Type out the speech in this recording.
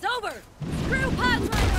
It's over! Screw Podrider!